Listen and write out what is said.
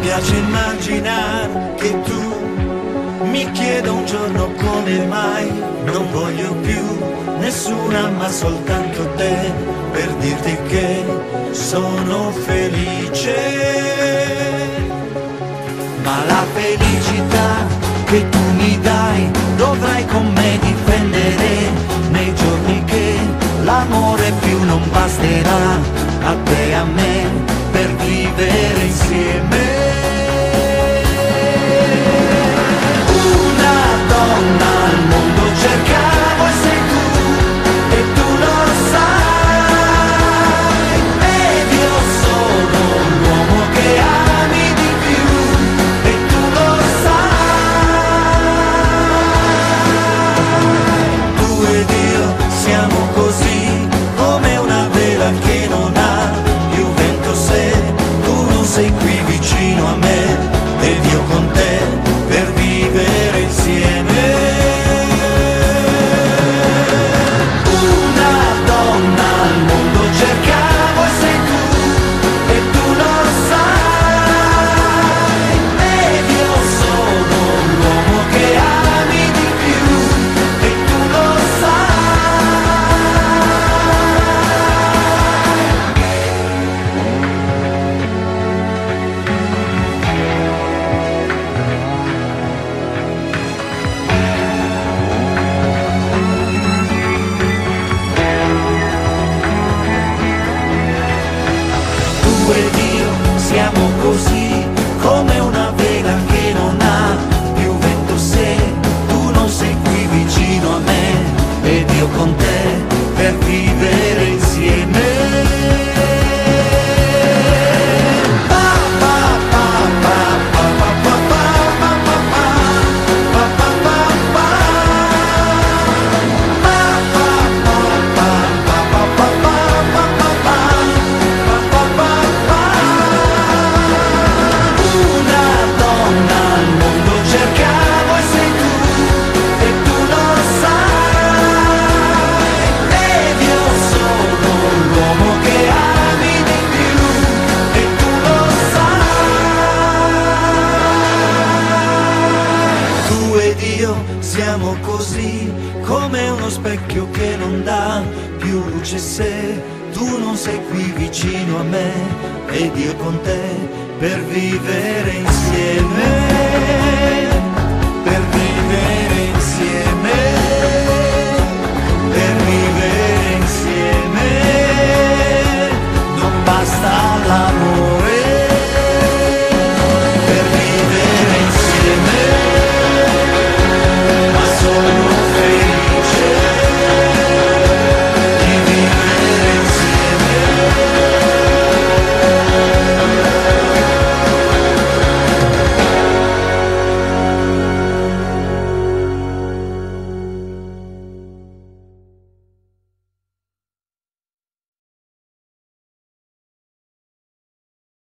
piace immaginare che tu mi chieda un giorno come mai non voglio più nessuna ma soltanto te per dirti che sono felice. Ma la felicità che tu mi dai dovrai combattere siamo così come uno specchio che non dà più luce se tu non sei qui vicino a me ed io con te per vivere insieme.